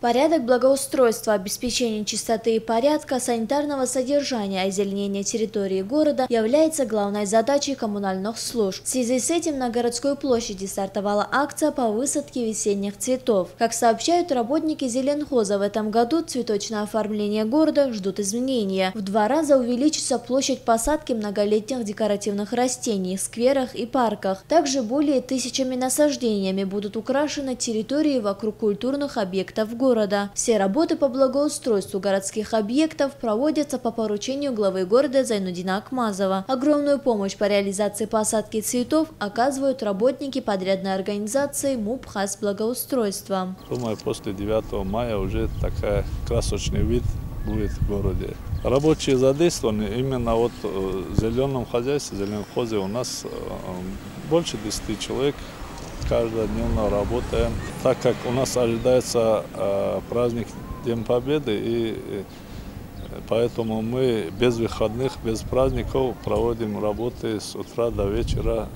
Порядок благоустройства, обеспечение чистоты и порядка, санитарного содержания, озеленения территории города является главной задачей коммунальных служб. В связи с этим на городской площади стартовала акция по высадке весенних цветов. Как сообщают работники Зеленхоза, в этом году цветочное оформление города ждут изменения. В два раза увеличится площадь посадки многолетних декоративных растений в скверах и парках. Также более тысячами насаждениями будут украшены территории вокруг культурных объектов города города. Все работы по благоустройству городских объектов проводятся по поручению главы города Зайнудина Акмазова. Огромную помощь по реализации посадки цветов оказывают работники подрядной организации МУП ХАС благоустройства. Думаю, после 9 мая уже такая красочный вид будет в городе. Рабочие задействованы именно вот в э, зеленом хозяйстве, зеленом хозе у нас э, больше 10 человек каждодневно работаем. Так как у нас ожидается э, праздник День Победы, и э, поэтому мы без выходных, без праздников проводим работы с утра до вечера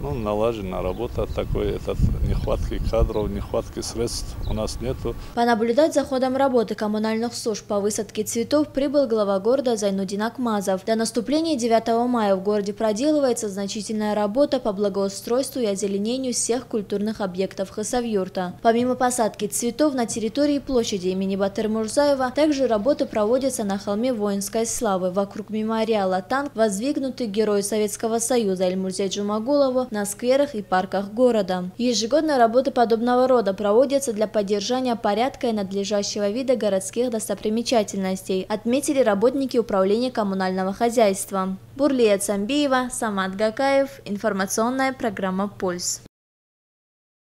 ну, налажена работа такой, этот, нехватки кадров, нехватки средств у нас нету. Понаблюдать за ходом работы коммунальных служб по высадке цветов прибыл глава города Зайнудин Акмазов. До наступления 9 мая в городе проделывается значительная работа по благоустройству и озеленению всех культурных объектов Хасавюрта. Помимо посадки цветов на территории площади имени Батыр Мурзаева, также работы проводятся на холме воинской славы вокруг мемориала танк, воздвигнутый герою Советского Союза Эльмурзия Джумагулову на скверах и парках города. Ежегодно работы подобного рода проводятся для поддержания порядка и надлежащего вида городских достопримечательностей, отметили работники управления коммунального хозяйства. Бурлия Цамбиева, Самат Гакаев, информационная программа «Пульс».